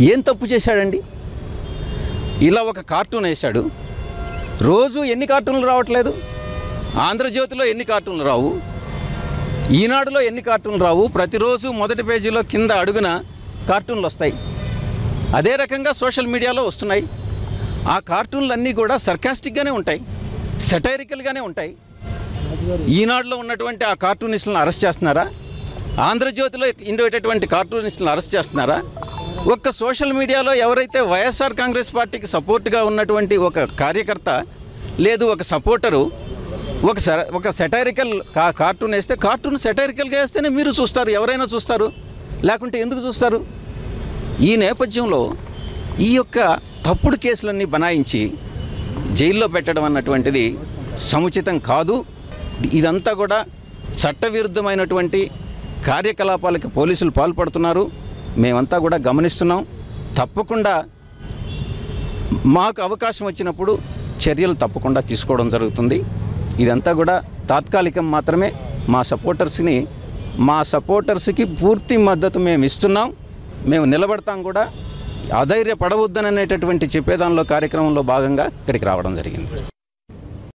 ఏం తప్పు చేశాడండి? ఇలా ఒక కార్టూన్ వేశాడు. రోజు ఎన్ని కార్టూన్లు రావట్లేదు? ఆంధ్రజ్యోతిలో ఎన్ని కార్టూన్లు రావు? ఈనాడులో ఎన్ని కార్టూన్లు రావు? ప్రతిరోజు మొదటి పేజీలో కింద అడుగున కార్టూన్లు వస్తాయి. అదే రకంగా సోషల్ మీడియాలో వస్తున్నాయి. ఆ కార్టూన్లన్నీ కూడా సర్కాస్టిక్గానే ఉంటాయి. సెటైరికల్గానే ఉంటాయి. ఈనాడులో ఉన్నటువంటి ఆ కార్టూనిస్టులను అరెస్ట్ చేస్తున్నారా? ఆంధ్రజ్యోతిలో ఉండేటటువంటి కార్టూనిస్టులను అరెస్ట్ చేస్తున్నారా? ఒక్క సోషల్ మీడియాలో ఎవరైతే వైఎస్ఆర్ కాంగ్రెస్ పార్టీకి సపోర్ట్గా ఉన్నటువంటి ఒక కార్యకర్త లేదు ఒక సపోర్టరు ఒక స- ఒక సెటైరికల్ కార్టూన్ వేస్తే కార్టూన్ సెటైరికల్గా వేస్తేనే మీరు చూస్తారు ఎవరైనా చూస్తారు. లేకుంటే ఎందుకు చూస్తారు? ఈ నేపథ్యంలో ఈ యొక్క తప్పుడు కేసులన్నీ బనాయించి జైల్లో పెట్టడం అన్నటువంటిది సముచితం కాదు. ఇదంతా కూడా చట్టవిరుద్ధమైనటువంటి కార్యకలాపాలకి పోలీసులు పాల్పడుతున్నారు. మేమంతా కూడా గమనిస్తున్నాం. తప్పకుండా మాకు అవకాశం వచ్చినప్పుడు చర్యలు తప్పకుండా తీసుకోవడం జరుగుతుంది. ఇదంతా కూడా తాత్కాలికం మాత్రమే మా సపోర్టర్స్ని మా సపోర్టర్స్కి పూర్తి మద్దతు మేము ఇస్తున్నాం. మేము నిలబడతాం కూడా. అధైర్యపడవద్దననేటటువంటి చెప్పేదానిలో కార్యక్రమంలో భాగంగా ఇక్కడికి రావడం జరిగింది.